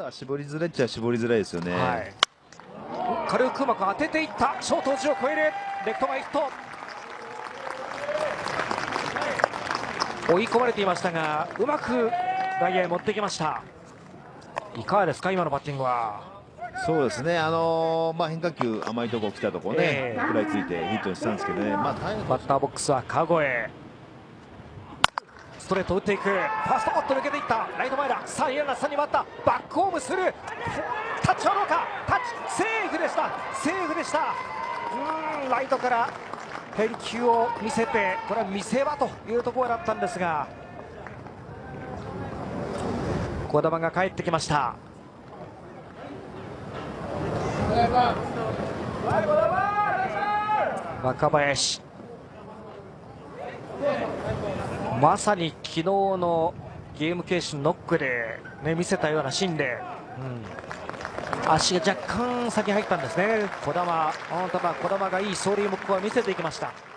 ター絞りづらいっちゃ絞りづらいですよね、はい、軽くうまく当てていった。ショート内を越える。レフト前ヒット。追い込まれていましたがうまく外野へ持ってきました。いかがですか今のバッティングは。そうですね、あのー、まあ、変化球甘いとこ来たとこね、えー、食らいついてヒットにしたんですけどね、まあ、バッターボックスは籠へ。ストレート打っていく。ファーストバット抜けていった。ライト前だ。さあ嫌なさに回った。バックホームする。タッチはどうか。タッチセーフでした。セーフでした。うんライトから返球を見せてこれは見せ場というところだったんですが。児玉が帰ってきました。若林。まさに昨日のゲーム形式のノックで、ね、見せたようなシーンで、うん、足が若干先に入ったんですね。児玉、玉がいい走塁もここは見せていきました。